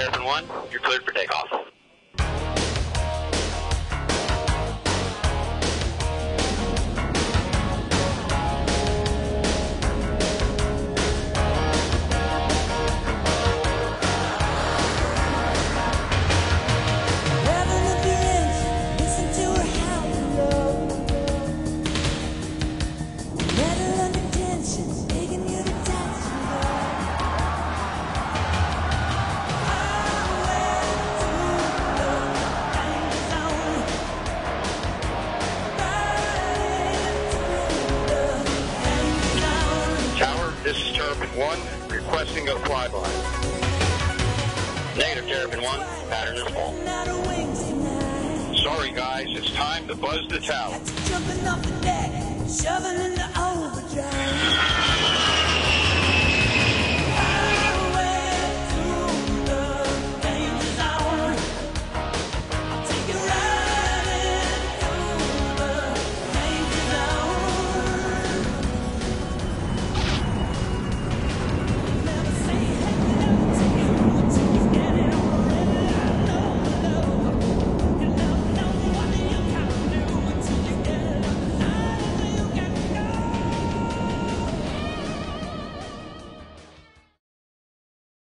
Terrapin 1, you're cleared for takeoff. Terrapin 1, requesting a flyby. Negative, Terrapin 1, pattern is full. Sorry guys, it's time to buzz the tower.